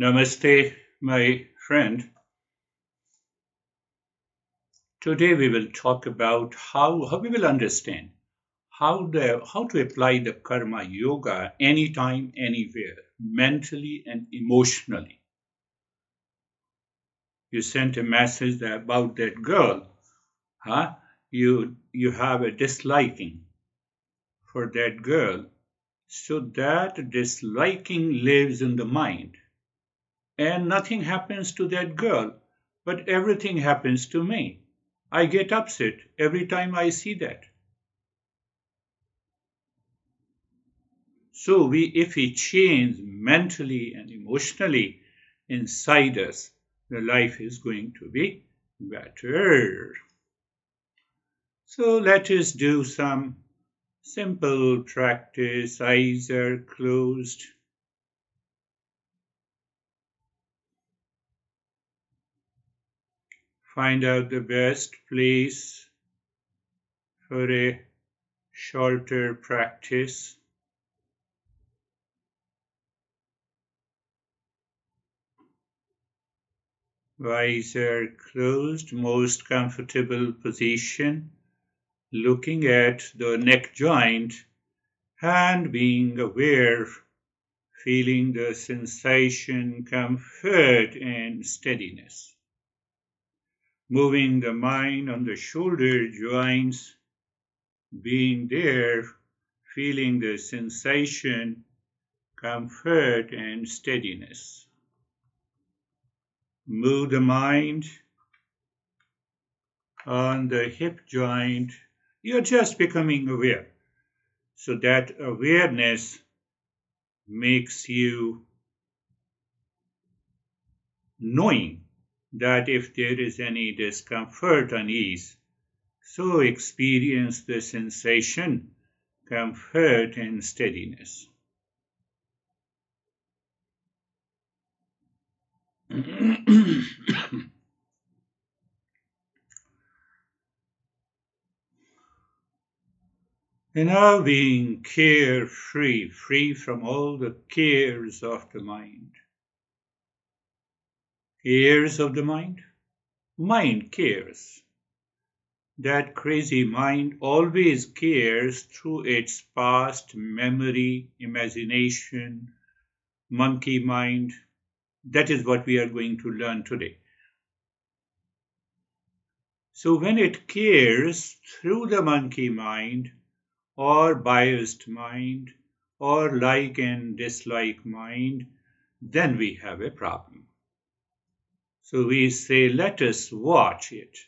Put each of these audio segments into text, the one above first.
Namaste, my friend. Today we will talk about how, how we will understand how the how to apply the karma yoga anytime, anywhere, mentally and emotionally. You sent a message about that girl, huh? You you have a disliking for that girl, so that disliking lives in the mind, and nothing happens to that girl, but everything happens to me. I get upset every time I see that. So we, if we change mentally and emotionally inside us, the life is going to be better. So let us do some simple practice. Eyes are closed. Find out the best place for a shorter practice. Are closed, most comfortable position, looking at the neck joint and being aware, feeling the sensation, comfort, and steadiness moving the mind on the shoulder joints, being there, feeling the sensation, comfort, and steadiness. Move the mind on the hip joint. You're just becoming aware. So that awareness makes you knowing that if there is any discomfort, unease, so experience the sensation, comfort, and steadiness. And now being carefree, free from all the cares of the mind cares of the mind? Mind cares. That crazy mind always cares through its past memory, imagination, monkey mind. That is what we are going to learn today. So when it cares through the monkey mind, or biased mind, or like and dislike mind, then we have a problem. So we say, let us watch it.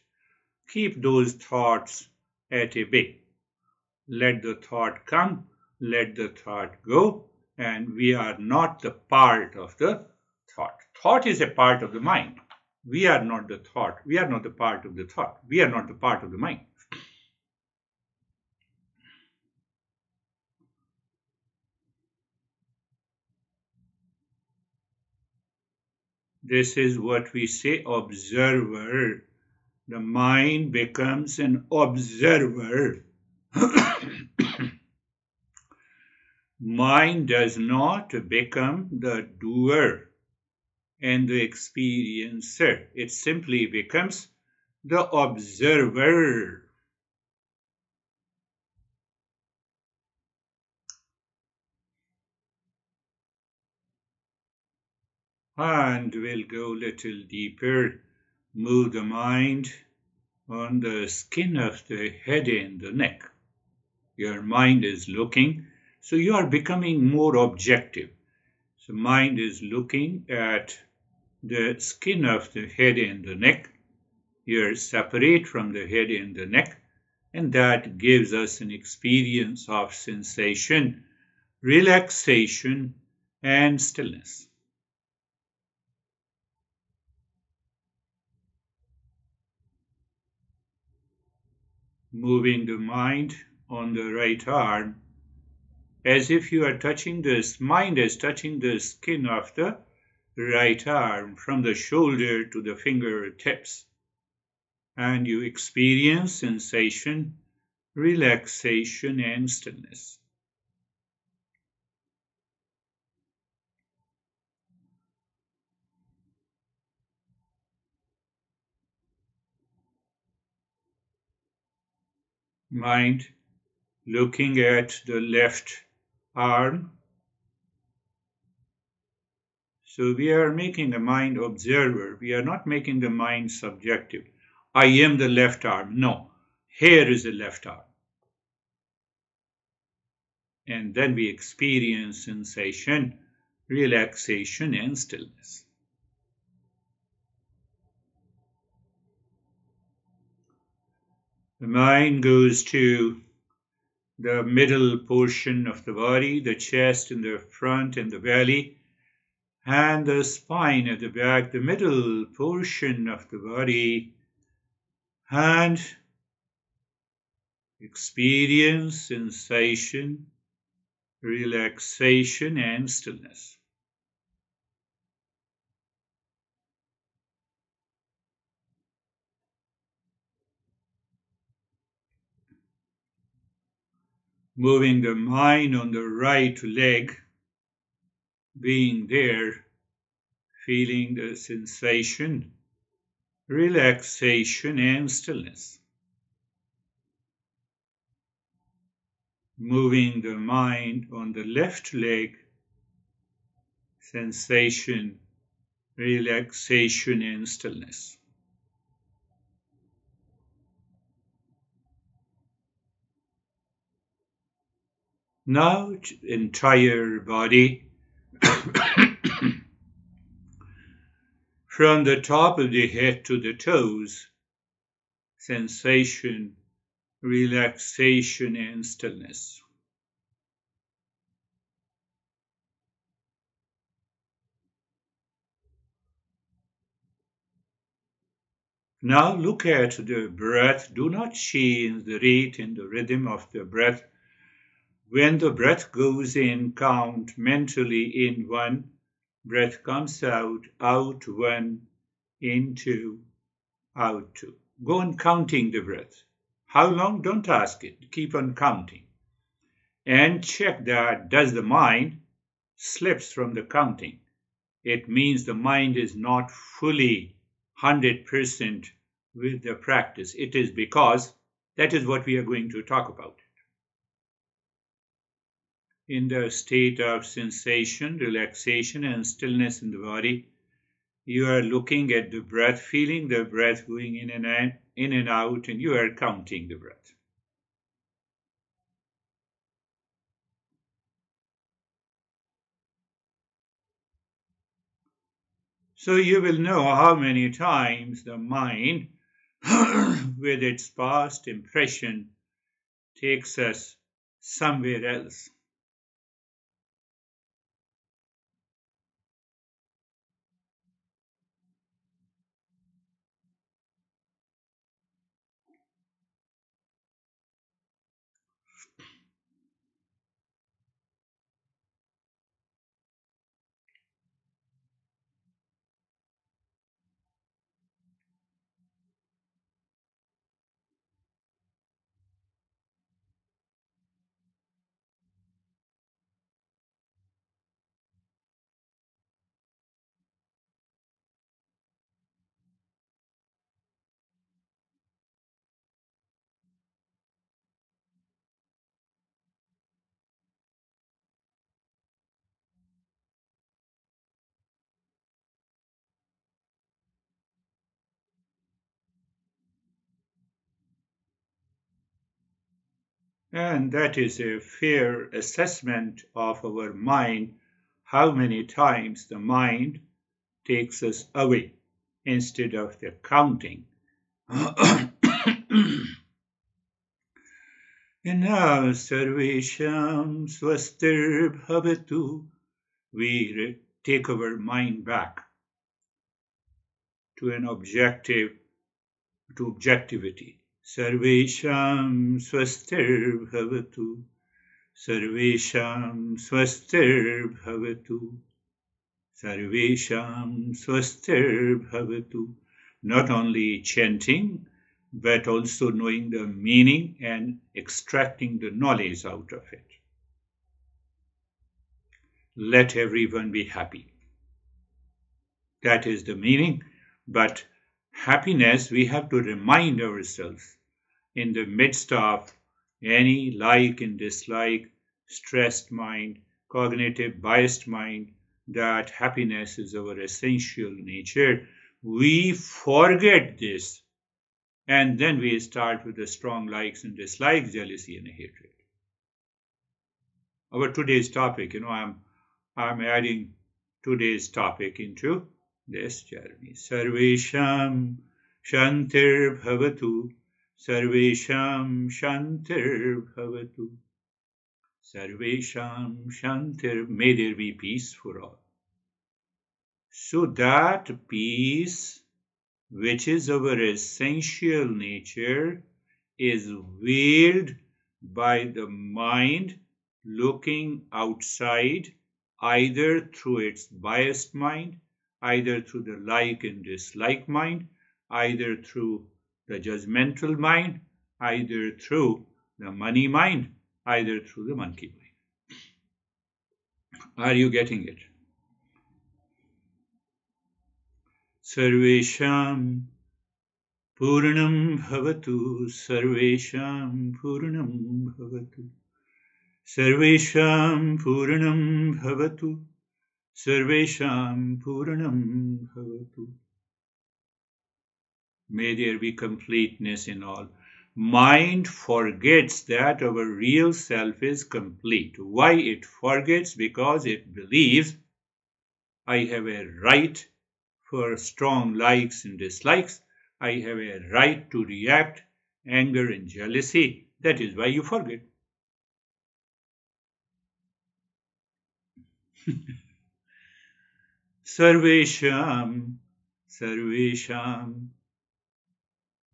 Keep those thoughts at a bay. Let the thought come, let the thought go, and we are not the part of the thought. Thought is a part of the mind. We are not the thought. We are not the part of the thought. We are not the part of the mind. This is what we say observer. The mind becomes an observer. mind does not become the doer and the experiencer. It simply becomes the observer. And we'll go a little deeper. Move the mind on the skin of the head and the neck. Your mind is looking, so you are becoming more objective. So mind is looking at the skin of the head and the neck. You're separate from the head and the neck, and that gives us an experience of sensation, relaxation, and stillness. Moving the mind on the right arm as if you are touching this mind is touching the skin of the right arm from the shoulder to the fingertips. And you experience sensation relaxation and stillness mind looking at the left arm. So we are making a mind observer. We are not making the mind subjective. I am the left arm. No, here is the left arm. And then we experience sensation, relaxation, and stillness. The mind goes to the middle portion of the body, the chest in the front and the belly, and the spine at the back, the middle portion of the body, and experience sensation, relaxation, and stillness. Moving the mind on the right leg, being there, feeling the sensation, relaxation, and stillness. Moving the mind on the left leg, sensation, relaxation, and stillness. Now entire body from the top of the head to the toes, sensation, relaxation and stillness. Now look at the breath. Do not change the rate and the rhythm of the breath when the breath goes in, count mentally in one, breath comes out, out one, in two, out two. Go on counting the breath. How long? Don't ask it. Keep on counting. And check that does the mind slips from the counting. It means the mind is not fully 100% with the practice. It is because that is what we are going to talk about in the state of sensation, relaxation, and stillness in the body. You are looking at the breath, feeling the breath going in and out, in and out, and you are counting the breath. So you will know how many times the mind, with its past impression, takes us somewhere else. And that is a fair assessment of our mind, how many times the mind takes us away instead of the counting. now, Sarvesham Swastir Bhavatu, we take our mind back to an objective, to objectivity. सर्वेषां स्वस्तिर्भवतु सर्वेषां स्वस्तिर्भवतु सर्वेषां स्वस्तिर्भवतु not only chanting but also knowing the meaning and extracting the knowledge out of it let everyone be happy that is the meaning but happiness we have to remind ourselves in the midst of any like and dislike, stressed mind, cognitive biased mind, that happiness is our essential nature. We forget this and then we start with the strong likes and dislikes, jealousy and hatred. Our today's topic, you know, I'm I'm adding today's topic into journey. Sarvesham Shantir Bhavatu Sarvesham Shantir Bhavatu Sarvesham Shantir May there be peace for all. So that peace, which is our essential nature, is veiled by the mind looking outside, either through its biased mind, either through the like and dislike mind, either through the judgmental mind, either through the money mind, either through the monkey mind. Are you getting it? Sarvesham Purnam Bhavatu, Sarvesham Purnam Bhavatu, Sarvesham Purnam Bhavatu. Sarvesham Puranam Bhavatu. May there be completeness in all. Mind forgets that our real self is complete. Why it forgets? Because it believes I have a right for strong likes and dislikes. I have a right to react, anger and jealousy. That is why you forget. सर्वेषां सर्वेषां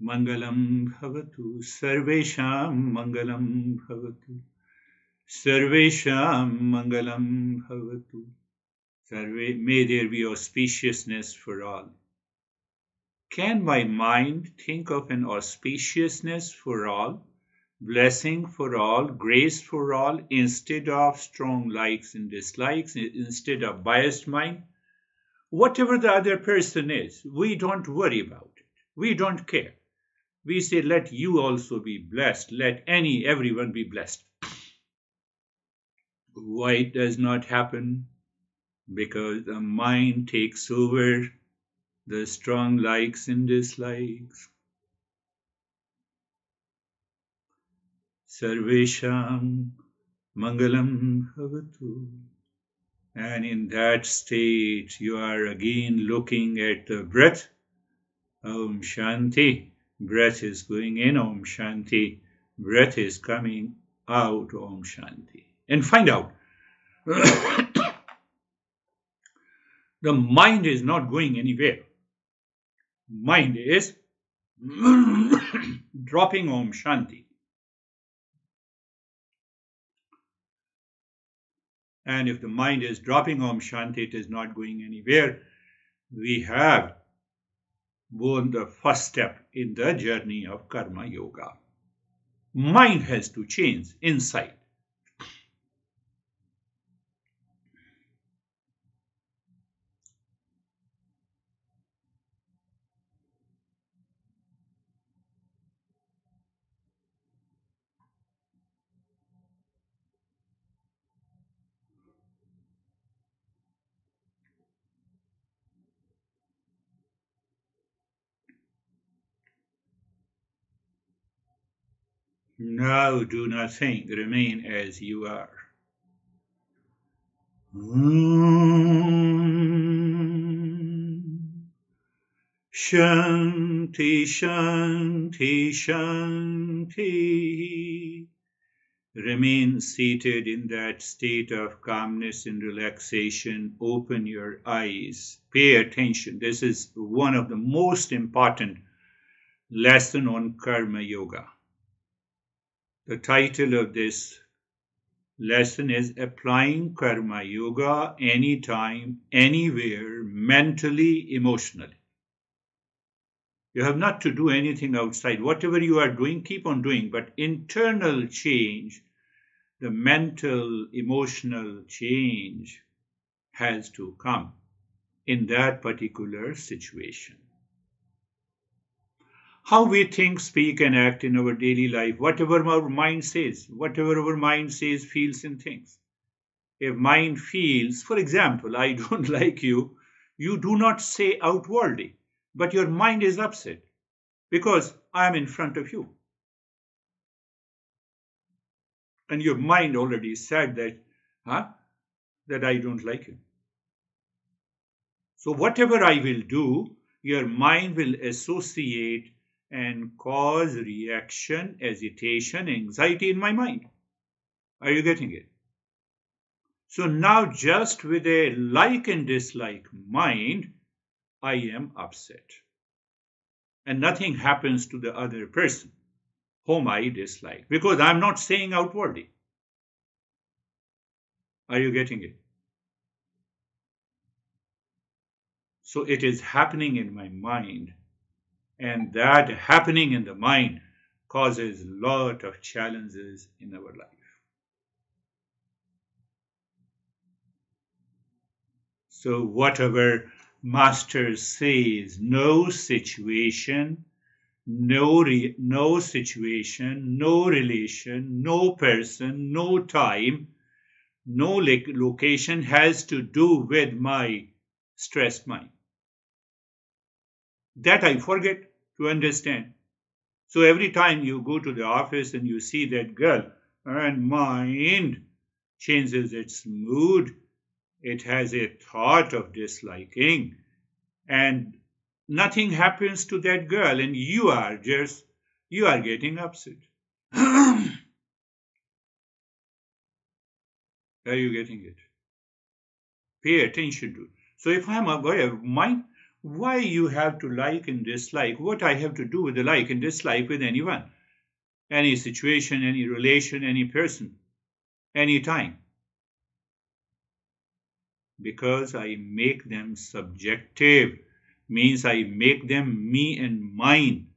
मङ्गलं भवतु सर्वेषां मङ्गलं भवतु सर्वेषां मङ्गलं भवतु सर्वे may there be auspiciousness for all can my mind think of an auspiciousness for all blessing for all, grace for all, instead of strong likes and dislikes, instead of biased mind. Whatever the other person is, we don't worry about it. We don't care. We say, let you also be blessed. Let any, everyone be blessed. Why it does not happen? Because the mind takes over the strong likes and dislikes. Sarvesham Mangalam Bhavatu. And in that state, you are again looking at the breath. Om Shanti. Breath is going in, Om Shanti. Breath is coming out, Om Shanti. And find out. the mind is not going anywhere. Mind is dropping Om Shanti. And if the mind is dropping Om Shanti, it is not going anywhere. We have won the first step in the journey of Karma Yoga. Mind has to change inside. Now do not think, remain as you are. Shanti, Shanti, Shanti. Remain seated in that state of calmness and relaxation. Open your eyes. Pay attention. This is one of the most important lesson on karma yoga. The title of this lesson is Applying Karma Yoga Anytime, Anywhere, Mentally, Emotionally. You have not to do anything outside. Whatever you are doing, keep on doing, but internal change, the mental, emotional change has to come in that particular situation. How we think, speak, and act in our daily life, whatever our mind says, whatever our mind says, feels, and thinks. If mind feels, for example, I don't like you, you do not say outwardly, but your mind is upset because I am in front of you. And your mind already said that, huh, that I don't like you. So whatever I will do, your mind will associate and cause reaction, agitation, anxiety in my mind. Are you getting it? So now, just with a like and dislike mind, I am upset. And nothing happens to the other person whom I dislike because I'm not saying outwardly. Are you getting it? So it is happening in my mind and that happening in the mind causes a lot of challenges in our life. So, whatever Master says, no situation, no, re- no situation, no relation, no person, no time, no location has to do with my stressed mind. That I forget to understand. So every time you go to the office and you see that girl, and mind changes its mood, it has a thought of disliking, and nothing happens to that girl, and you are just, you are getting upset. are you getting it? Pay attention to it. So if I'm aware of mind, why you have to like and dislike, what I have to do with the like and dislike with anyone, any situation, any relation, any person, any time. Because I make them subjective, means I make them me and mine.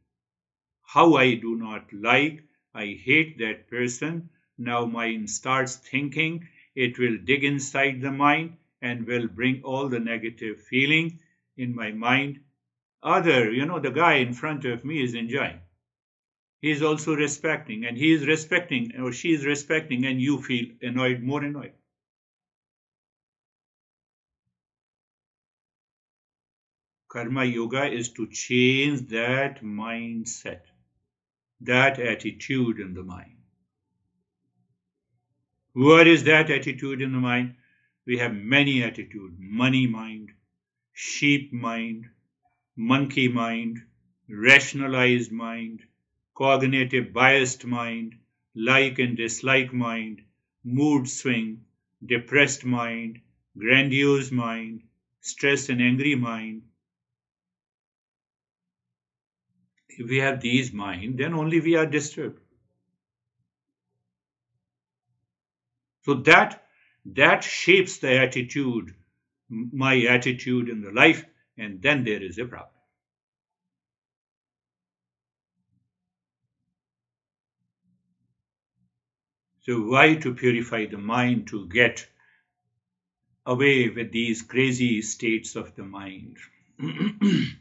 How I do not like, I hate that person. Now mind starts thinking, it will dig inside the mind and will bring all the negative feeling in my mind. Other, you know, the guy in front of me is enjoying. He is also respecting, and he is respecting, or she is respecting, and you feel annoyed, more annoyed. Karma Yoga is to change that mindset, that attitude in the mind. What is that attitude in the mind? We have many attitudes money mind, sheep mind, monkey mind, rationalized mind, cognitive biased mind, like and dislike mind, mood swing, depressed mind, grandiose mind, stressed and angry mind. If we have these mind, then only we are disturbed. So that that shapes the attitude my attitude in the life, and then there is a problem. So, why to purify the mind to get away with these crazy states of the mind?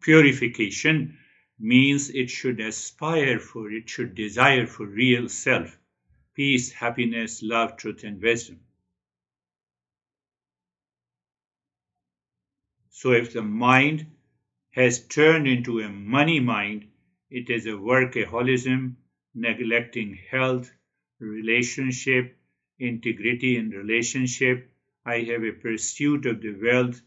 Purification means it should aspire for, it should desire for real self, peace, happiness, love, truth, and wisdom. So if the mind has turned into a money mind, it is a workaholism, neglecting health, relationship, integrity in relationship. I have a pursuit of the wealth.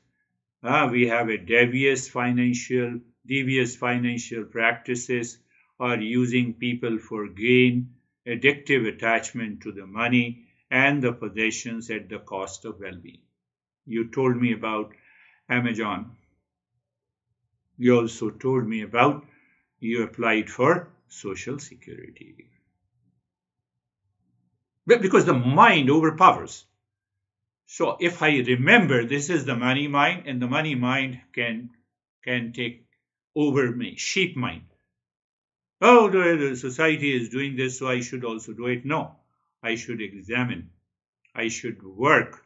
Ah, we have a devious financial, devious financial practices or using people for gain, addictive attachment to the money and the possessions at the cost of well-being. You told me about Amazon. You also told me about you applied for Social Security. Because the mind overpowers. So if I remember this is the money mind and the money mind can can take over me, sheep mind. Oh, the society is doing this, so I should also do it. No, I should examine. I should work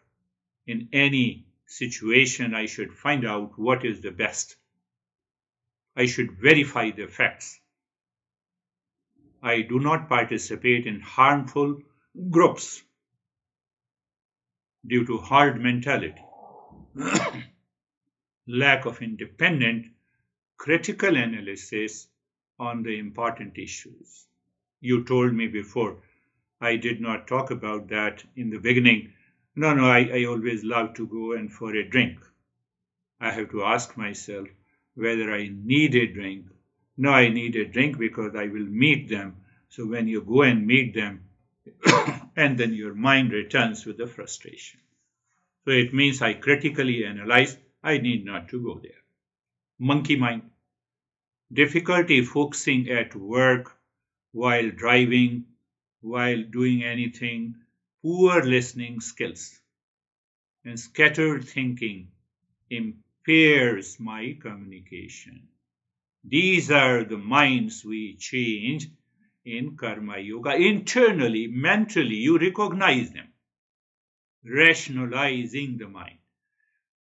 in any situation, I should find out what is the best. I should verify the facts. I do not participate in harmful groups due to herd mentality, lack of independent critical analysis on the important issues. You told me before, I did not talk about that in the beginning. No, no, I, I always love to go and for a drink. I have to ask myself whether I need a drink. No, I need a drink because I will meet them. So when you go and meet them, and then your mind returns with the frustration. So it means I critically analyze, I need not to go there. Monkey mind. Difficulty focusing at work, while driving, while doing anything, poor listening skills, and scattered thinking impairs my communication. These are the minds we change in Karma Yoga. Internally, mentally, you recognize them. Rationalizing the mind.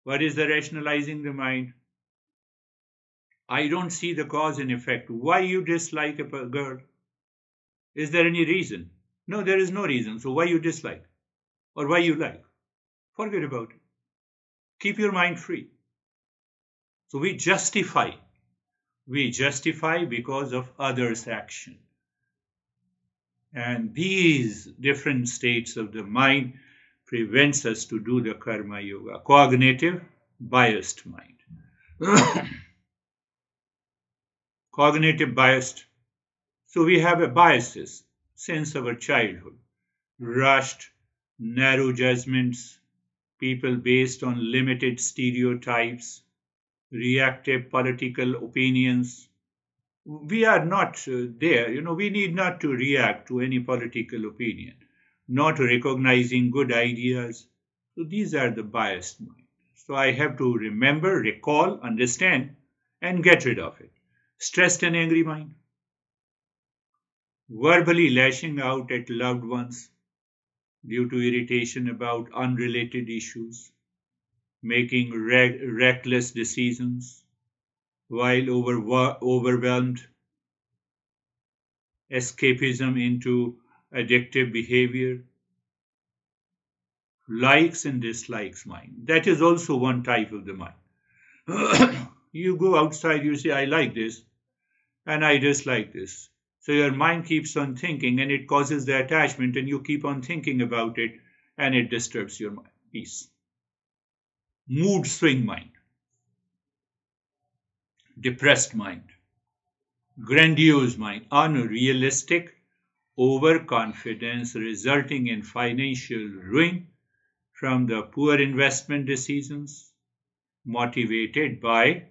What is the rationalizing the mind? I don't see the cause and effect. Why you dislike a girl? Is there any reason? No, there is no reason. So why you dislike? Or why you like? Forget about it. Keep your mind free. So we justify. We justify because of others' action. And these different states of the mind prevents us to do the karma yoga. Cognitive, biased mind. Cognitive biased. So we have a biases since our childhood. Rushed, narrow judgments, people based on limited stereotypes, reactive political opinions, we are not uh, there. You know, we need not to react to any political opinion, not recognizing good ideas. So these are the biased mind. So I have to remember, recall, understand, and get rid of it. Stressed and angry mind. Verbally lashing out at loved ones due to irritation about unrelated issues, making re- reckless decisions, while over, overwhelmed, escapism into addictive behavior, likes and dislikes mind. That is also one type of the mind. you go outside, you say, I like this, and I dislike this. So your mind keeps on thinking, and it causes the attachment, and you keep on thinking about it, and it disturbs your peace. Mood swing mind. Depressed mind, grandiose mind, unrealistic. Overconfidence resulting in financial ruin from the poor investment decisions. Motivated by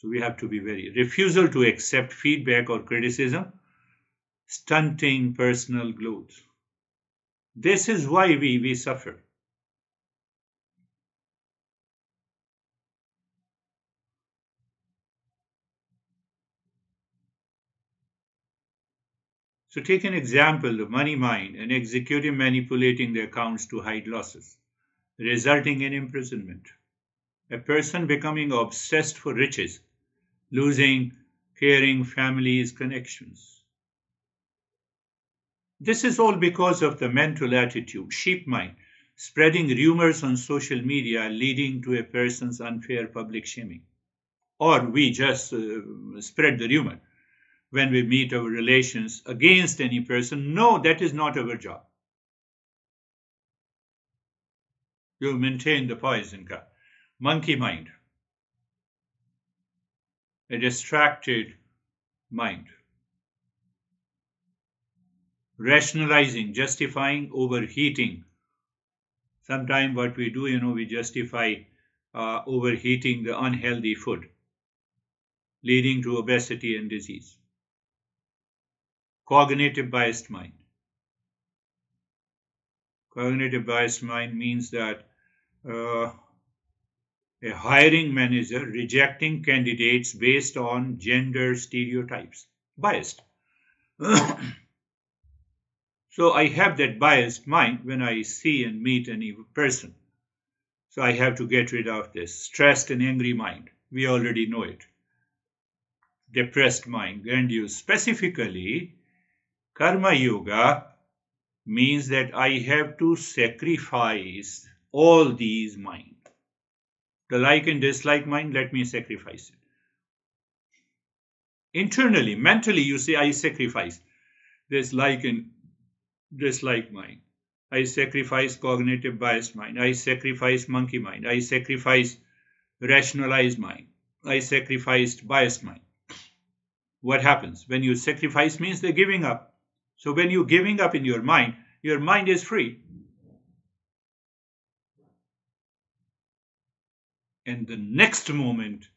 so we have to be very refusal to accept feedback or criticism stunting personal growth this is why we, we suffer So take an example, the money mind, an executive manipulating the accounts to hide losses, resulting in imprisonment. A person becoming obsessed for riches, losing caring families, connections. This is all because of the mental attitude, sheep mind, spreading rumors on social media leading to a person's unfair public shaming. Or we just uh, spread the rumor when we meet our relations against any person. No, that is not our job. You maintain the poison ka. Monkey mind. A distracted mind. Rationalizing, justifying, overheating. Sometimes what we do, you know, we justify uh, overheating the unhealthy food, leading to obesity and disease cognitive biased mind. Cognitive biased mind means that uh, a hiring manager rejecting candidates based on gender stereotypes. Biased. so I have that biased mind when I see and meet any person. So I have to get rid of this stressed and angry mind. We already know it. Depressed mind, grandiose. Specifically, Karma Yoga means that I have to sacrifice all these mind. The like and dislike mind, let me sacrifice it. Internally, mentally, you say, I sacrifice this like and dislike mind. I sacrifice cognitive bias mind. I sacrifice monkey mind. I sacrifice rationalized mind. I sacrificed biased mind. What happens? When you sacrifice means they're giving up. So when you're giving up in your mind, your mind is free. And the next moment,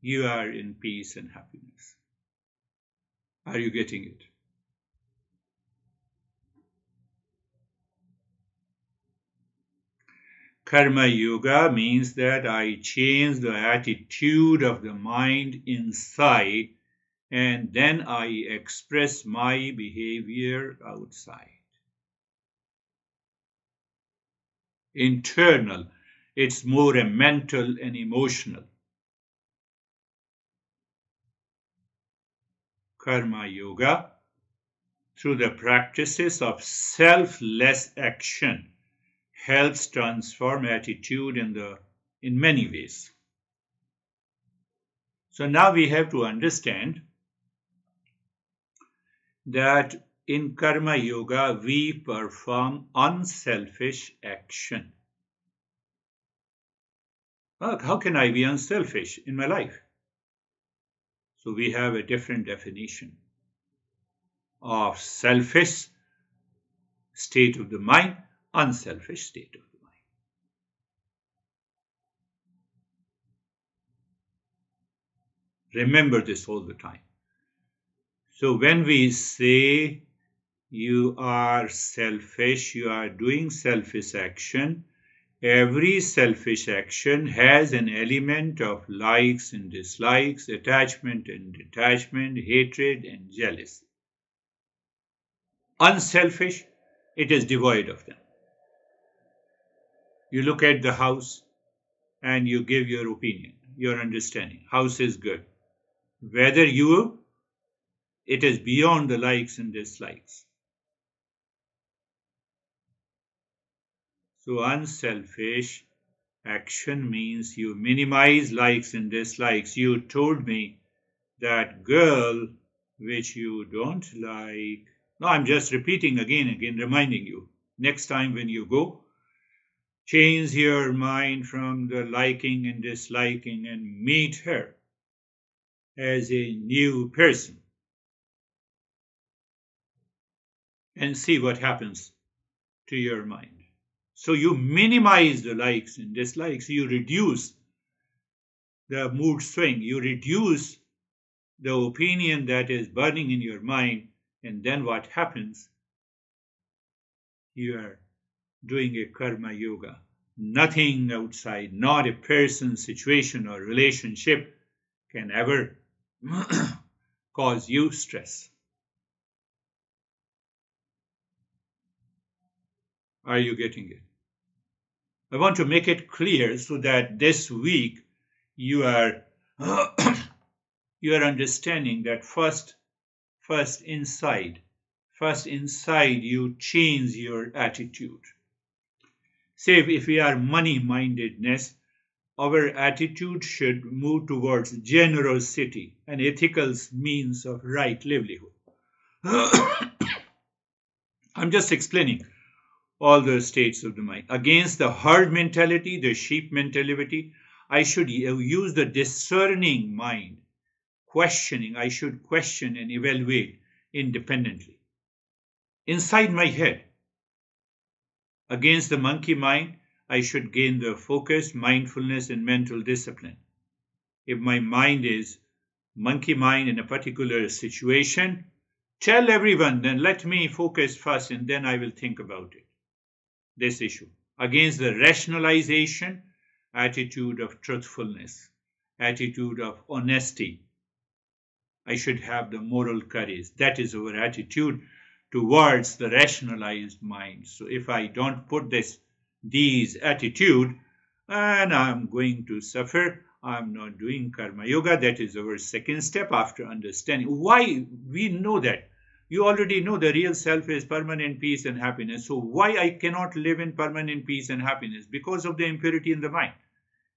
you are in peace and happiness. Are you getting it? Karma Yoga means that I change the attitude of the mind inside and then I express my behavior outside. Internal, it's more a mental and emotional. Karma Yoga, through the practices of selfless action, helps transform attitude in the in many ways. So now we have to understand that in Karma Yoga we perform unselfish action. How can I be unselfish in my life? So we have a different definition of selfish state of the mind unselfish state of the mind. Remember this all the time. So when we say you are selfish, you are doing selfish action, every selfish action has an element of likes and dislikes, attachment and detachment, hatred and jealousy. Unselfish, it is devoid of them. You look at the house and you give your opinion, your understanding. House is good. Whether you, it is beyond the likes and dislikes. So unselfish action means you minimize likes and dislikes. You told me that girl which you don't like. No, I'm just repeating again, again, reminding you. Next time when you go, Change your mind from the liking and disliking and meet her as a new person and see what happens to your mind. So you minimize the likes and dislikes, you reduce the mood swing, you reduce the opinion that is burning in your mind, and then what happens? You are doing a karma yoga. Nothing outside, not a person, situation, or relationship can ever cause you stress. Are you getting it? I want to make it clear so that this week you are you are understanding that first first inside first inside you change your attitude Say if we are money mindedness, our attitude should move towards generosity and ethical means of right livelihood. I'm just explaining all the states of the mind. Against the herd mentality, the sheep mentality, I should uh, use the discerning mind, questioning. I should question and evaluate independently. Inside my head, Against the monkey mind, I should gain the focus, mindfulness, and mental discipline. If my mind is monkey mind in a particular situation, tell everyone, then let me focus first and then I will think about it. This issue. Against the rationalization, attitude of truthfulness, attitude of honesty. I should have the moral courage. That is our attitude towards the rationalized mind. So if I don't put this these attitude, and I'm going to suffer, I'm not doing karma yoga. That is our second step after understanding. Why? We know that. You already know the real self is permanent peace and happiness. So why I cannot live in permanent peace and happiness? Because of the impurity in the mind.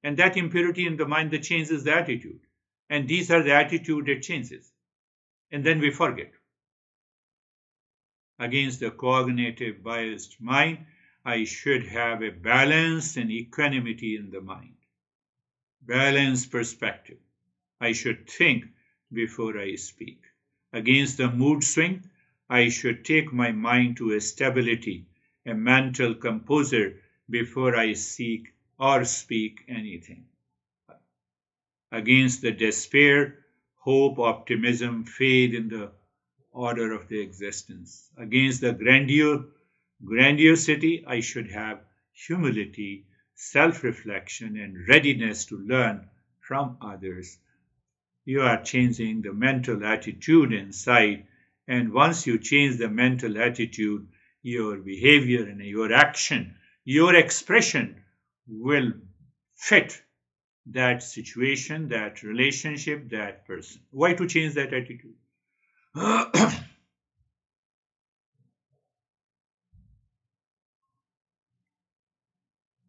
And that impurity in the mind that changes the attitude. And these are the attitude that changes. And then we forget. Against the cognitive biased mind, I should have a balance and equanimity in the mind balanced perspective. I should think before I speak. Against the mood swing, I should take my mind to a stability, a mental composure before I seek or speak anything. Against the despair, hope, optimism, faith in the order of the existence. Against the grandeur, grandiosity, I should have humility self reflection, and readiness to learn from others. You are changing the mental attitude inside, and once you change the mental attitude, your behavior and your action, your expression will fit that situation, that relationship, that person. Why to change that attitude?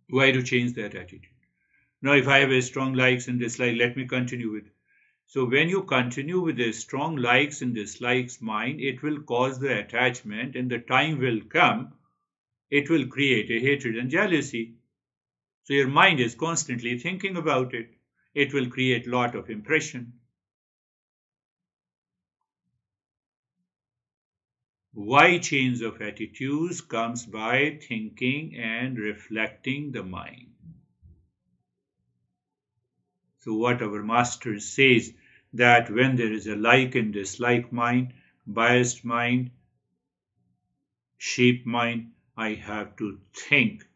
Why to change that attitude? Now, if I have a strong likes and dislikes, let me continue with. So, when you continue with a strong likes and dislikes mind, it will cause the attachment, and the time will come, it will create a hatred and jealousy. So, your mind is constantly thinking about it. It will create lot of impression. Why change of attitudes comes by thinking and reflecting the mind. So what our master says that when there is a like and dislike mind, biased mind, shape mind, I have to think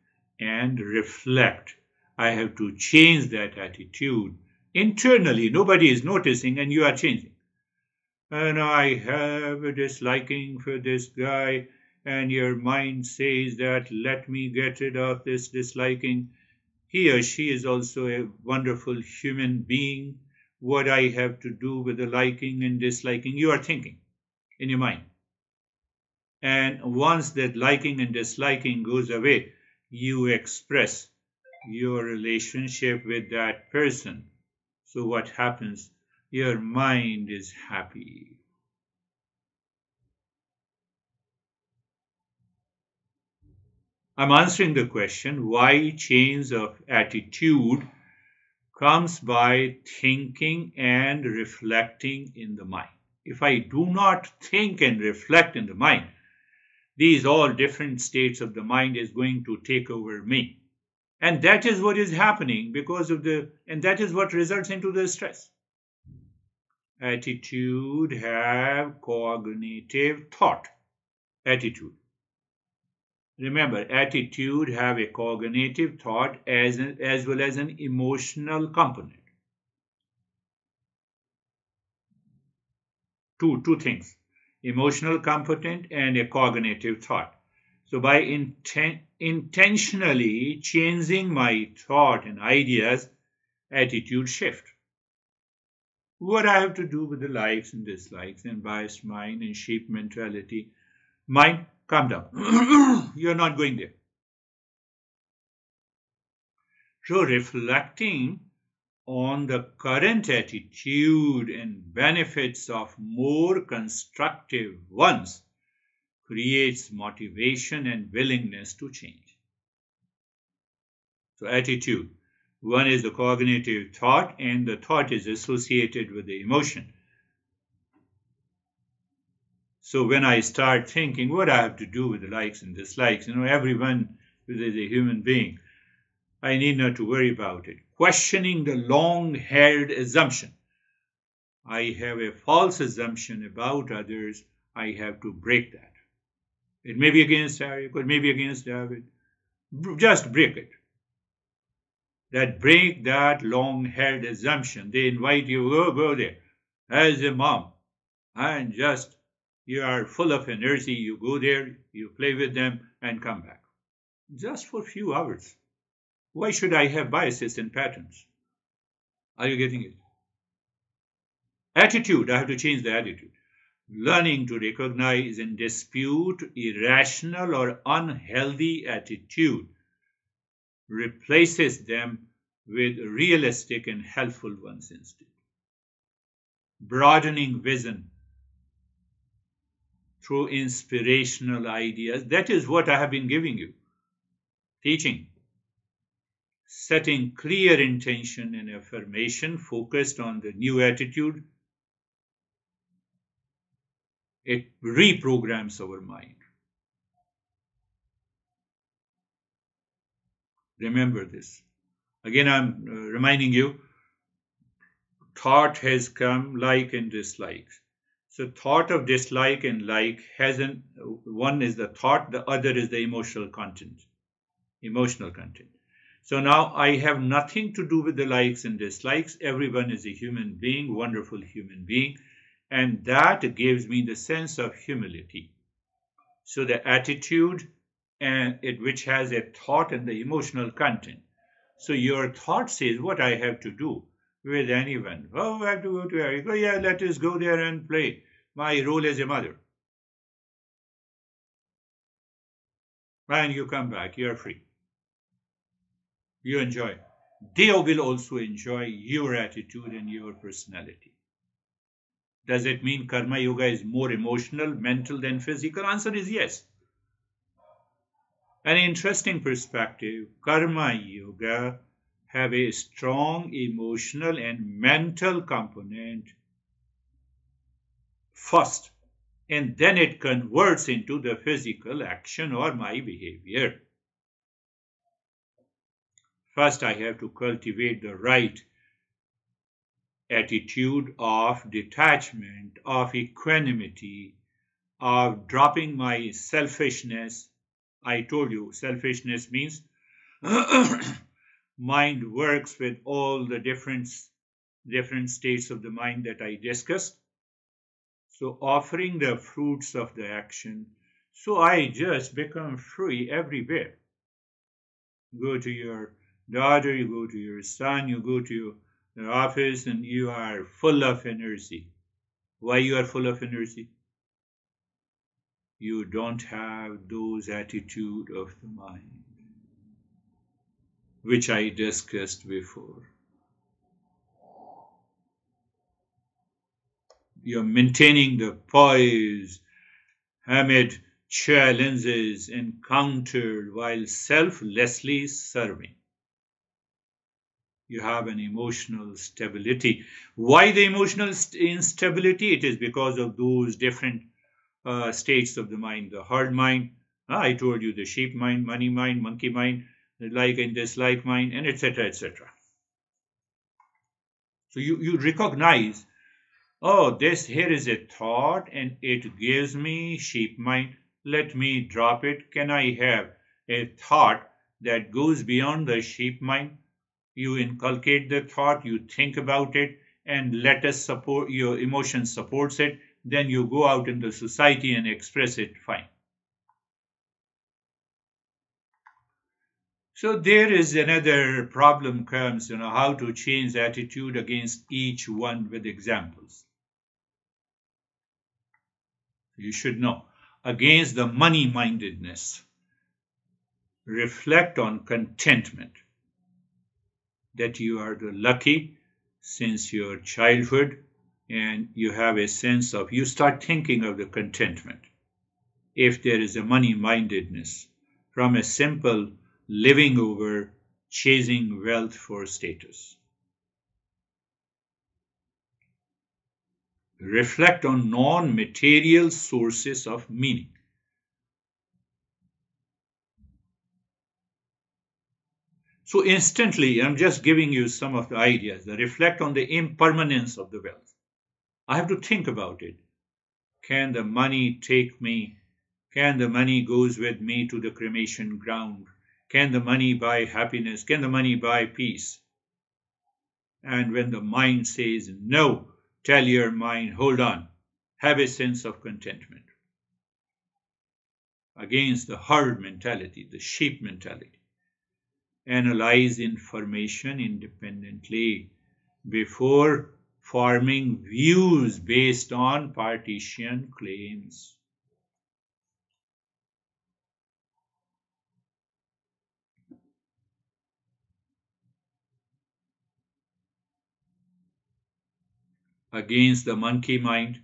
and reflect. I have to change that attitude internally. Nobody is noticing and you are changing and I have a disliking for this guy, and your mind says that let me get rid of this disliking. He or she is also a wonderful human being. What I have to do with the liking and disliking, you are thinking in your mind. And once that liking and disliking goes away, you express your relationship with that person. So what happens? your mind is happy. I'm answering the question why change of attitude comes by thinking and reflecting in the mind. If I do not think and reflect in the mind, these all different states of the mind is going to take over me. And that is what is happening because of the, and that is what results into the stress attitude have cognitive thought attitude remember attitude have a cognitive thought as, as well as an emotional component two two things emotional component and a cognitive thought so by inten- intentionally changing my thought and ideas attitude shift what I have to do with the likes and dislikes and biased mind and sheep mentality. Mind, calm down. You're not going there. So reflecting on the current attitude and benefits of more constructive ones creates motivation and willingness to change. So attitude one is the cognitive thought, and the thought is associated with the emotion. So when I start thinking what I have to do with the likes and dislikes, you know, everyone is a human being, I need not to worry about it. Questioning the long held assumption. I have a false assumption about others, I have to break that. It may be against Harry, it may be against David. Just break it that break that long held assumption. They invite you, go, go there as a mom, and just you are full of energy. You go there, you play with them, and come back. Just for a few hours. Why should I have biases and patterns? Are you getting it? Attitude, I have to change the attitude. Learning to recognize and dispute irrational or unhealthy attitude replaces them with realistic and helpful ones instead. Broadening vision through inspirational ideas. That is what I have been giving you. Teaching. Setting clear intention and affirmation focused on the new attitude. It reprograms our mind. Remember this. Again, I'm uh, reminding you thought has come like and dislikes. So thought of dislike and like has an one is the thought, the other is the emotional content. Emotional content. So now I have nothing to do with the likes and dislikes. Everyone is a human being, wonderful human being, and that gives me the sense of humility. So the attitude and it which has a thought and the emotional content. So your thought says what I have to do with anyone. Oh, I have to go to Eric. Oh, yeah, let us go there and play my role as a mother. And you come back, you're free. You enjoy. They will also enjoy your attitude and your personality. Does it mean karma yoga is more emotional, mental than physical? Answer is yes. An interesting perspective, karma yoga have a strong emotional and mental component first, and then it converts into the physical action or my behavior. First, I have to cultivate the right attitude of detachment, of equanimity, of dropping my selfishness. I told you, selfishness means mind works with all the different, different states of the mind that I discussed. So offering the fruits of the action. So I just become free everywhere. Go to your daughter, you go to your son, you go to your office and you are full of energy. Why you are full of energy? You don't have those attitude of the mind which I discussed before. You're maintaining the poise amid challenges encountered while selflessly serving. You have an emotional stability. Why the emotional instability? It is because of those different uh, states of the mind. The herd mind, ah, I told you, the sheep mind, money mind, monkey mind, like and dislike mind, and etc. etc. So you, you recognize, oh, this here is a thought and it gives me sheep mind. Let me drop it. Can I have a thought that goes beyond the sheep mind? You inculcate the thought, you think about it, and let us support your emotion supports it. Then you go out in the society and express it fine. So there is another problem comes, you know, how to change attitude against each one with examples. You should know. Against the money-mindedness, reflect on contentment. That you are the lucky since your childhood and you have a sense of, you start thinking of the contentment. If there is a money-mindedness from a simple living over chasing wealth for status. Reflect on non material sources of meaning. So, instantly, I'm just giving you some of the ideas. The reflect on the impermanence of the wealth. I have to think about it. Can the money take me? Can the money goes with me to the cremation ground? Can the money buy happiness? Can the money buy peace? And when the mind says no, tell your mind, hold on, have a sense of contentment. Against the herd mentality, the sheep mentality. Analyze information independently. before forming views based on partition claims. Against the monkey mind,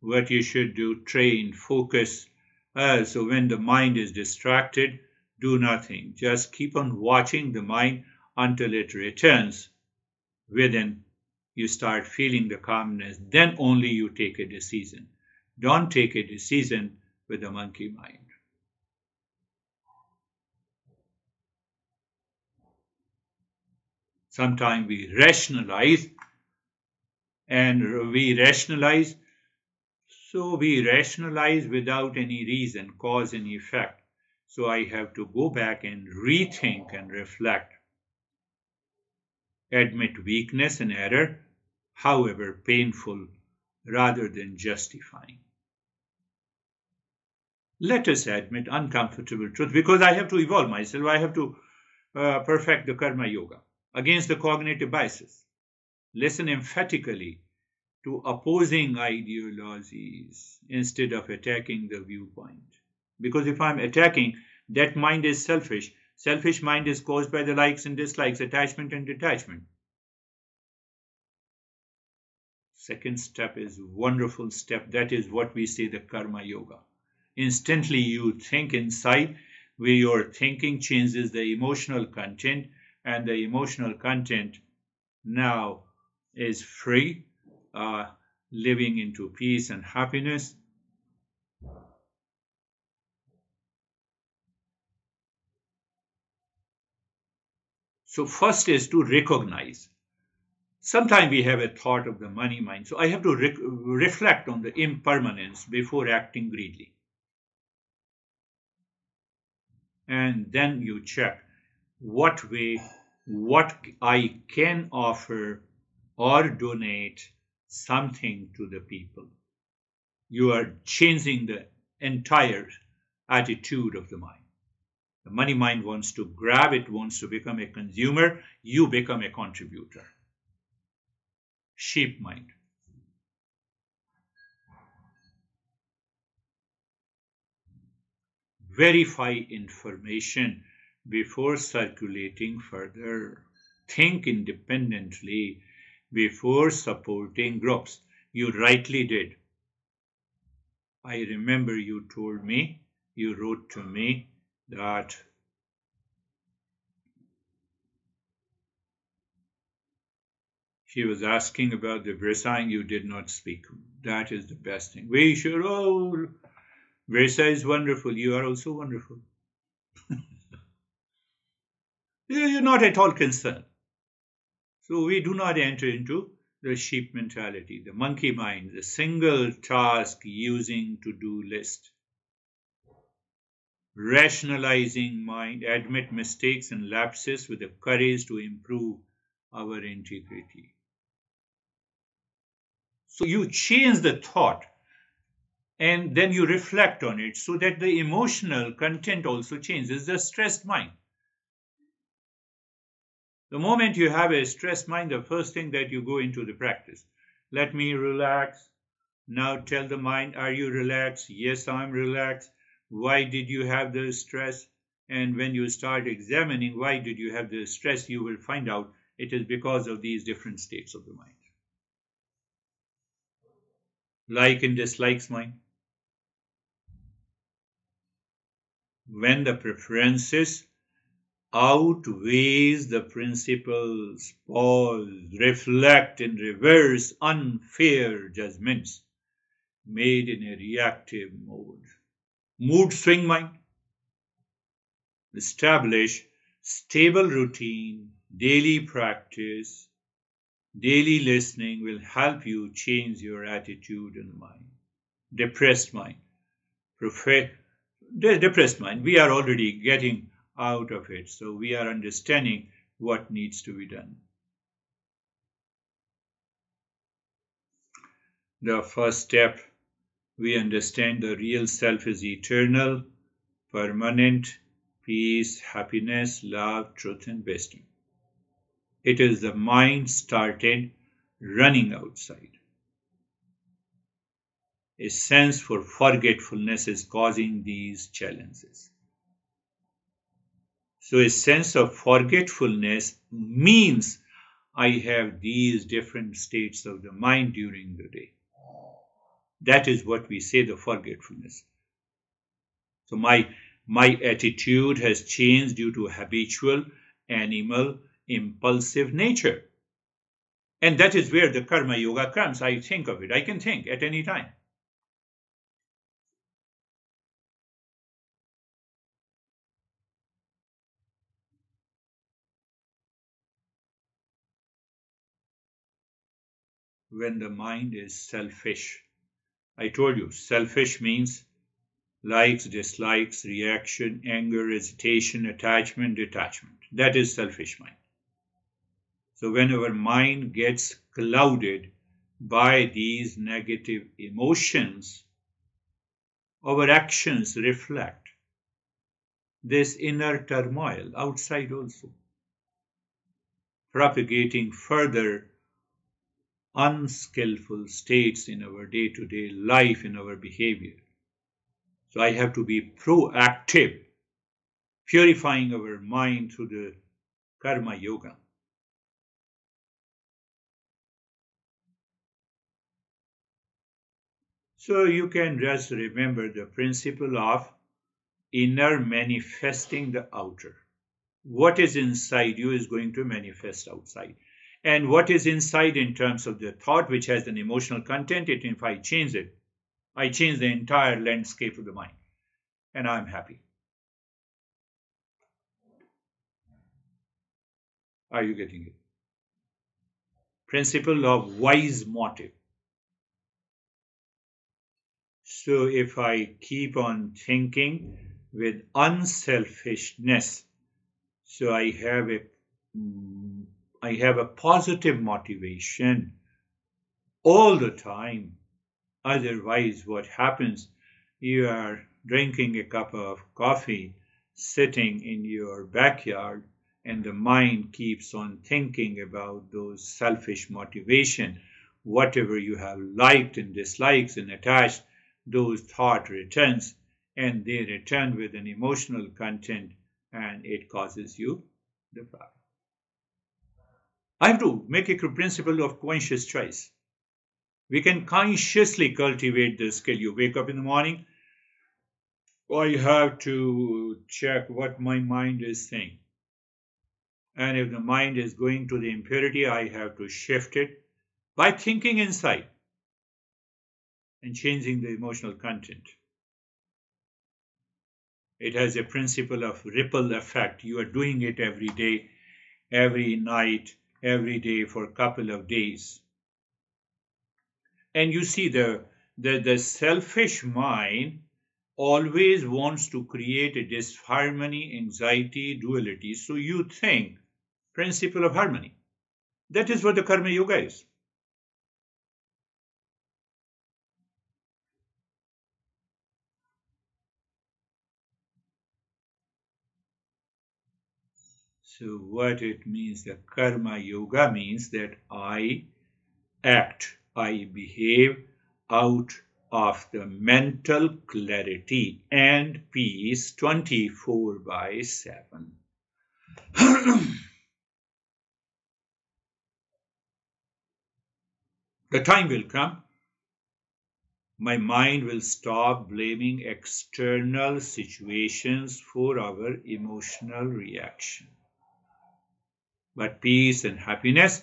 what you should do, train, focus. Uh, so when the mind is distracted, do nothing. Just keep on watching the mind until it returns within. You start feeling the calmness, then only you take a decision. Don't take a decision with the monkey mind. Sometimes we rationalize and we rationalize so we rationalize without any reason, cause and effect. So I have to go back and rethink and reflect. Admit weakness and error, however painful, rather than justifying. Let us admit uncomfortable truth because I have to evolve myself. I have to uh, perfect the karma yoga against the cognitive biases. Listen emphatically to opposing ideologies instead of attacking the viewpoint. Because if I'm attacking, that mind is selfish. Selfish mind is caused by the likes and dislikes, attachment and detachment. Second step is wonderful step. That is what we say the karma yoga. Instantly you think inside where your thinking changes the emotional content and the emotional content now is free uh, living into peace and happiness. So, first is to recognize. Sometimes we have a thought of the money mind. So, I have to re reflect on the impermanence before acting greedily. And then you check what way, what I can offer or donate something to the people. You are changing the entire attitude of the mind. The money mind wants to grab it, wants to become a consumer, you become a contributor. Sheep mind. Verify information before circulating further. Think independently before supporting groups. You rightly did. I remember you told me, you wrote to me that she was asking about the Versailles, you did not speak. That is the best thing. We should all. Versailles is wonderful. You are also wonderful. You're not at all concerned. So we do not enter into the sheep mentality, the monkey mind, the single task using to do list. Rationalizing mind, admit mistakes and lapses with the courage to improve our integrity. So you change the thought and then you reflect on it so that the emotional content also changes the stressed mind. The moment you have a stressed mind, the first thing that you go into the practice. Let me relax. Now tell the mind, are you relaxed? Yes, I'm relaxed. Why did you have the stress? And when you start examining why did you have the stress, you will find out it is because of these different states of the mind. Like and dislikes mind. When the preferences outweighs the principles, pause, reflect, and reverse unfair judgments made in a reactive mode. Mood swing mind. Establish stable routine, daily practice, daily listening will help you change your attitude and mind. Depressed mind. depressed mind. We are already getting out of it. So we are understanding what needs to be done. The first step, we understand the real self is eternal, permanent, peace, happiness, love, truth, and wisdom. It is the mind started running outside. A sense for forgetfulness is causing these challenges. So, a sense of forgetfulness means I have these different states of the mind during the day. That is what we say the forgetfulness. So, my, my attitude has changed due to habitual, animal, impulsive nature. And that is where the karma yoga comes. I think of it. I can think at any time. When the mind is selfish, I told you, selfish means likes, dislikes, reaction, anger, hesitation, attachment, detachment. That is selfish mind. So when our mind gets clouded by these negative emotions, our actions reflect this inner turmoil outside also, propagating further unskillful states in our day to day life, in our behavior. So I have to be proactive, purifying our mind through the karma yoga. So you can just remember the principle of inner manifesting the outer. What is inside you is going to manifest outside. And what is inside in terms of the thought, which has an emotional content, it, if I change it, I change the entire landscape of the mind. And I'm happy. Are you getting it? Principle of wise motive. So if I keep on thinking with unselfishness, so I have a mm, I have a positive motivation all the time. Otherwise, what happens? You are drinking a cup of coffee, sitting in your backyard, and the mind keeps on thinking about those selfish motivation. Whatever you have liked and dislikes and attached, those thought returns and they return with an emotional content and it causes you the problem. I have to make a principle of conscious choice. We can consciously cultivate the skill. You wake up in the morning, I have to check what my mind is saying. And if the mind is going to the impurity, I have to shift it by thinking inside and changing the emotional content. It has a principle of ripple effect. You are doing it every day, every night, every day for a couple of days. And you see the, the, the selfish mind always wants to create a disharmony, anxiety, duality. So you think principle of harmony. That is what the karma yoga is. So, what it means, the karma yoga means that I act, I behave out of the mental clarity and peace 24 by 7. the time will come my mind will stop blaming external situations for our emotional reaction but peace and happiness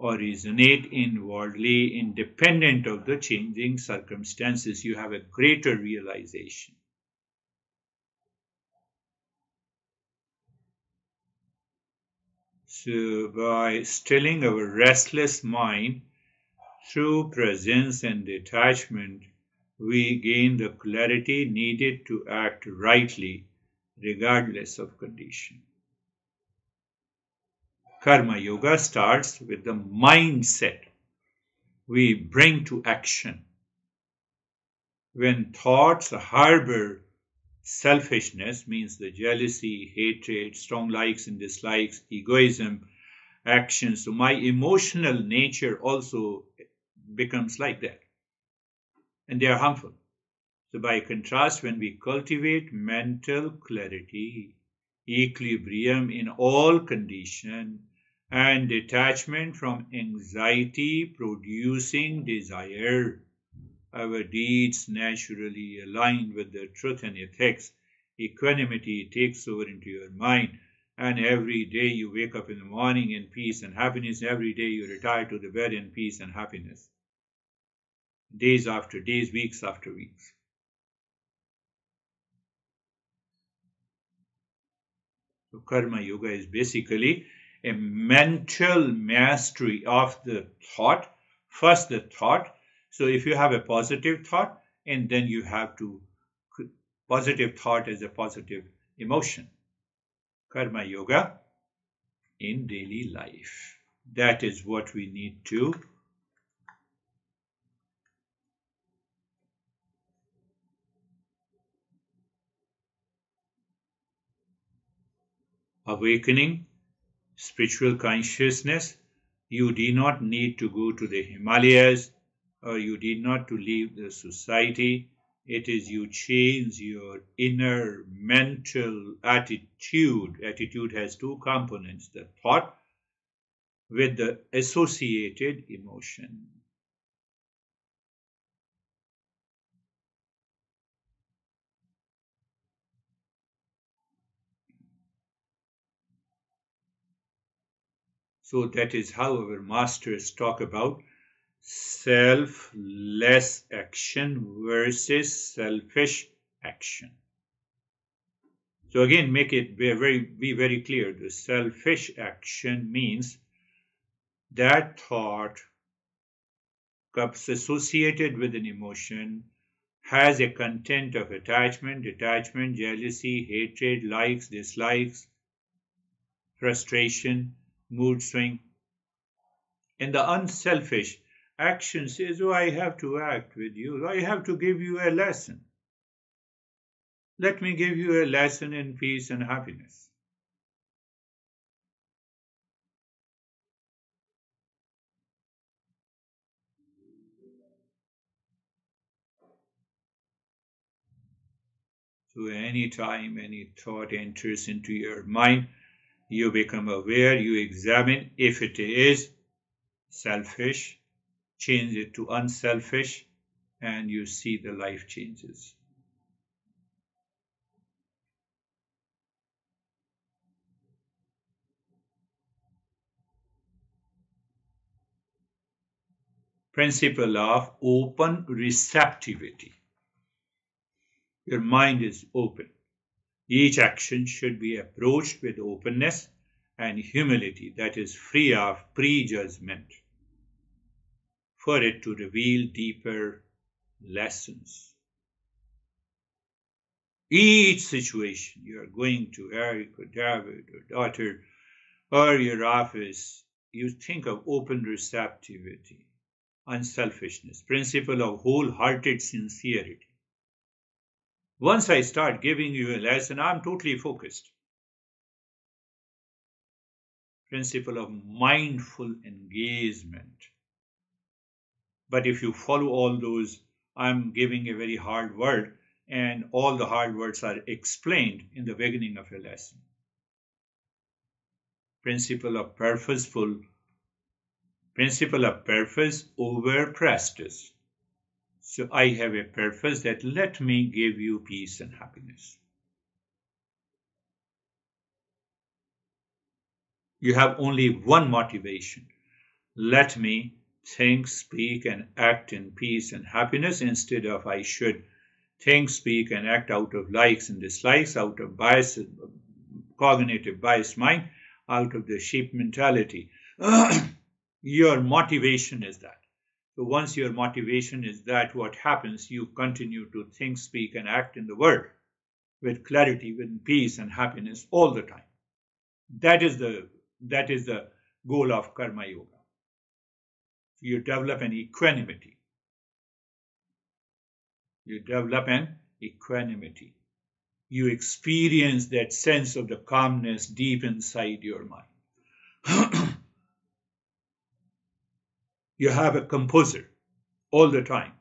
originate inwardly independent of the changing circumstances. You have a greater realization. So, by stilling our restless mind through presence and detachment, we gain the clarity needed to act rightly, regardless of condition. Karma Yoga starts with the mindset we bring to action. When thoughts harbor selfishness, means the jealousy, hatred, strong likes and dislikes, egoism, actions. So my emotional nature also becomes like that. And they are harmful. So by contrast, when we cultivate mental clarity, equilibrium in all condition, and detachment from anxiety producing desire, our deeds naturally align with the truth and ethics. Equanimity takes over into your mind and every day you wake up in the morning in peace and happiness. Every day you retire to the bed in peace and happiness. Days after days, weeks after weeks. So, Karma Yoga is basically a mental mastery of the thought. First, the thought. So, if you have a positive thought, and then you have to, positive thought is a positive emotion karma yoga in daily life. That is what we need to awakening spiritual consciousness you do not need to go to the himalayas or you need not to leave the society it is you change your inner mental attitude. Attitude has two components the thought with the associated emotion. So that is how our masters talk about selfless action versus selfish action. So again, make it be very, be very clear. The selfish action means that thought associated with an emotion has a content of attachment, detachment, jealousy, hatred, likes, dislikes, frustration, mood swing. And the unselfish action says, Oh, I have to act with you. I have to give you a lesson. Let me give you a lesson in peace and happiness. So, anytime any thought enters into your mind, you become aware, you examine if it is selfish, change it to unselfish, and you see the life changes. Principle of open receptivity. Your mind is open. Each action should be approached with openness and humility that is free of prejudgment for it to reveal deeper lessons. Each situation you are going to Eric or David or daughter or your office, you think of open receptivity, unselfishness, principle of wholehearted sincerity. Once I start giving you a lesson, I'm totally focused. Principle of mindful engagement. But if you follow all those, I'm giving a very hard word, and all the hard words are explained in the beginning of a lesson. Principle of purposeful, principle of purpose over practice. So I have a purpose that let me give you peace and happiness. You have only one motivation. Let me think, speak, and act in peace and happiness instead of I should think, speak, and act out of likes and dislikes, out of bias, cognitive bias mind, out of the sheep mentality. your motivation is that. Once your motivation is that, what happens? You continue to think, speak, and act in the world with clarity, with peace and happiness all the time. That is the that is the goal of karma yoga you develop an equanimity. You develop an equanimity. You experience that sense of the calmness deep inside your mind. You have a composer all the time.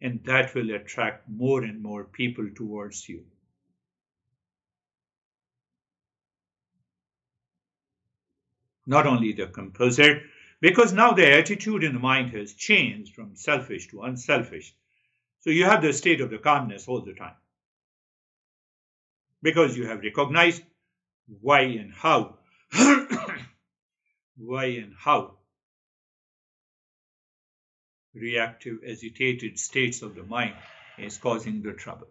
And that will attract more and more people towards you. Not only the composer, because now the attitude in the mind has changed from selfish to unselfish. So you have the state of the calmness all the time. Because you have recognized why and how, why and how reactive, agitated states of the mind is causing the trouble.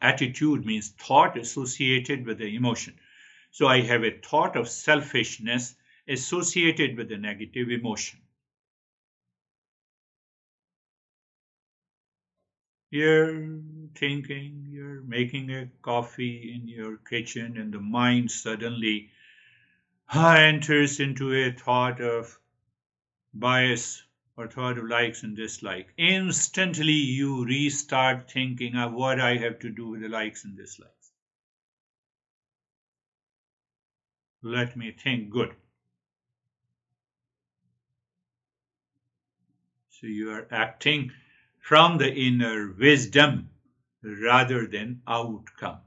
Attitude means thought associated with the emotion. So I have a thought of selfishness associated with a negative emotion. You're thinking, you're making a coffee in your kitchen, and the mind suddenly ah, enters into a thought of bias or thought of likes and dislikes. Instantly, you restart thinking of what I have to do with the likes and dislikes. Let me think good. So you are acting from the inner wisdom rather than outcome.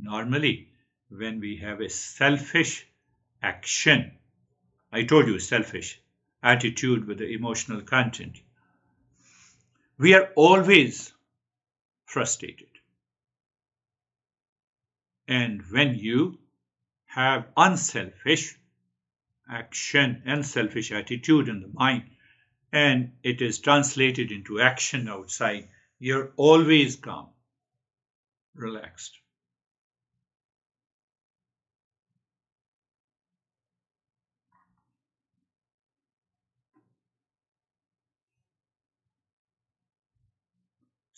Normally, when we have a selfish action, I told you selfish attitude with the emotional content. We are always frustrated. And when you have unselfish action, unselfish attitude in the mind, and it is translated into action outside, you're always calm, relaxed.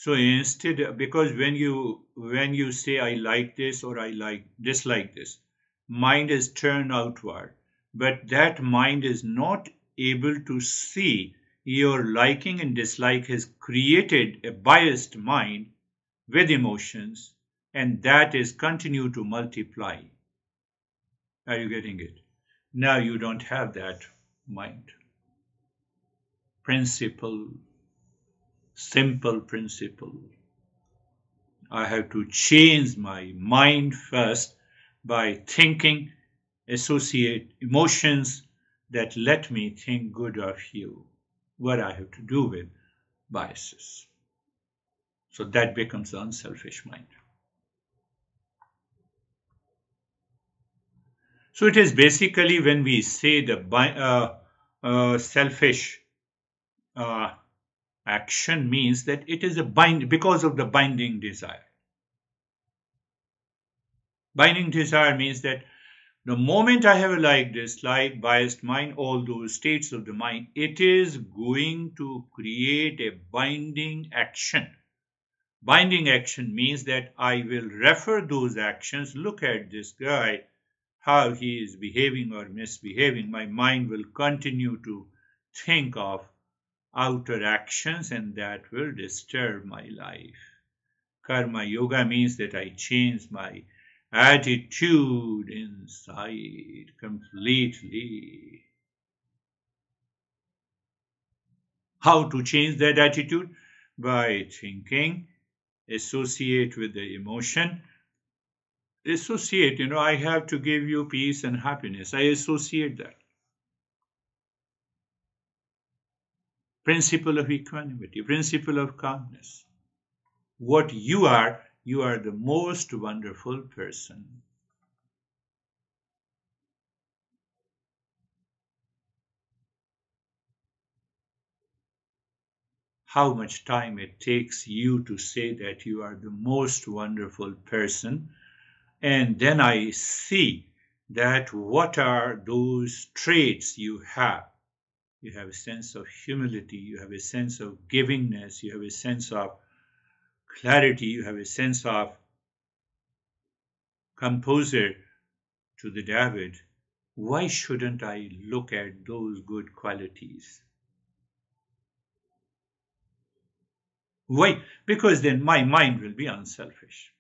So instead, because when you when you say I like this or I like dislike this, mind is turned outward, but that mind is not able to see your liking and dislike has created a biased mind with emotions, and that is continue to multiply. Are you getting it? Now you don't have that mind. Principle simple principle. I have to change my mind first by thinking, associate emotions that let me think good of you. What I have to do with biases. So that becomes the unselfish mind. So it is basically when we say the uh, uh, selfish uh, action means that it is a bind because of the binding desire. Binding desire means that the moment I have a like, dislike, biased mind, all those states of the mind, it is going to create a binding action. Binding action means that I will refer those actions. Look at this guy, how he is behaving or misbehaving. My mind will continue to think of outer actions and that will disturb my life. Karma yoga means that I change my attitude inside completely. How to change that attitude? By thinking, associate with the emotion. Associate, you know, I have to give you peace and happiness. I associate that. Principle of equanimity, principle of calmness. What you are, you are the most wonderful person. How much time it takes you to say that you are the most wonderful person. And then I see that what are those traits you have you have a sense of humility, you have a sense of givingness, you have a sense of clarity, you have a sense of composer to the David. Why shouldn't I look at those good qualities? Why? Because then my mind will be unselfish.